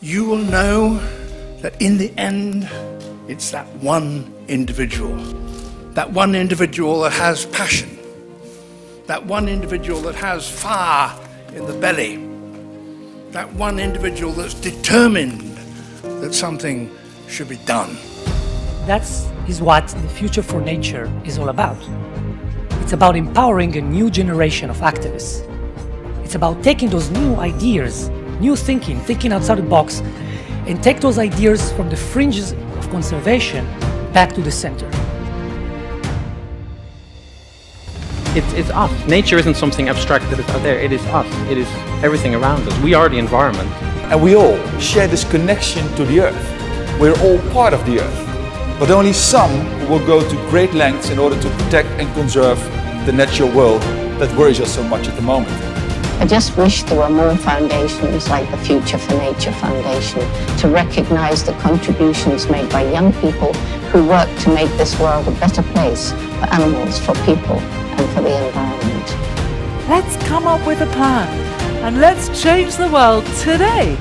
you will know that in the end, it's that one individual. That one individual that has passion. That one individual that has fire in the belly. That one individual that's determined that something should be done. That's what the Future for Nature is all about. It's about empowering a new generation of activists. It's about taking those new ideas, new thinking, thinking outside the box, and take those ideas from the fringes of conservation back to the center. It's, it's us. Nature isn't something abstract that is out there. It is us. It is everything around us. We are the environment. And we all share this connection to the earth. We're all part of the earth. But only some will go to great lengths in order to protect and conserve the natural world that worries us so much at the moment. I just wish there were more foundations like the Future for Nature Foundation to recognise the contributions made by young people who work to make this world a better place for animals, for people and for the environment. Let's come up with a plan and let's change the world today.